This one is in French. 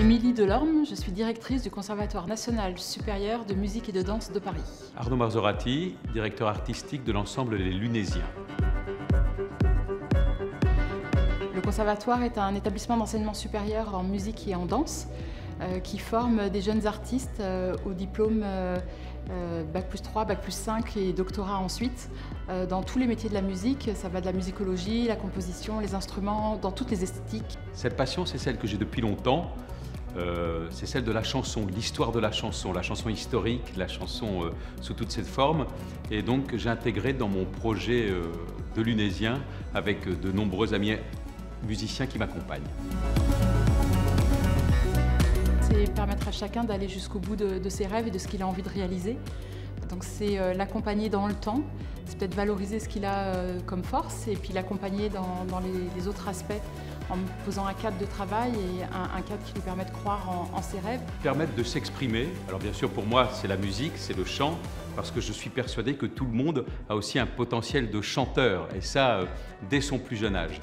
Émilie Delorme, je suis directrice du Conservatoire national supérieur de musique et de danse de Paris. Arnaud Marzorati, directeur artistique de l'ensemble Les Lunésiens. Le Conservatoire est un établissement d'enseignement supérieur en musique et en danse euh, qui forme des jeunes artistes euh, au diplôme euh, Bac plus 3, Bac plus 5 et doctorat ensuite dans tous les métiers de la musique. Ça va de la musicologie, la composition, les instruments, dans toutes les esthétiques. Cette passion, c'est celle que j'ai depuis longtemps. C'est celle de la chanson, l'histoire de la chanson, la chanson historique, la chanson sous toutes ses formes. Et donc j'ai intégré dans mon projet de lunésien, avec de nombreux amis musiciens qui m'accompagnent c'est permettre à chacun d'aller jusqu'au bout de, ses rêves et de ce qu'il a envie de réaliser. Donc c'est euh, l'accompagner dans le temps, peut-être valoriser ce qu'il a euh, comme force et puis l'accompagner dans, les, autres aspects en posant un cadre de travail et un, cadre qui lui permet de croire en, ses rêves. Permettre de s'exprimer. Alors bien sûr pour moi c'est la musique, c'est le chant, parce que je suis persuadé que tout le monde a aussi un potentiel de chanteur et ça euh, dès son plus jeune âge.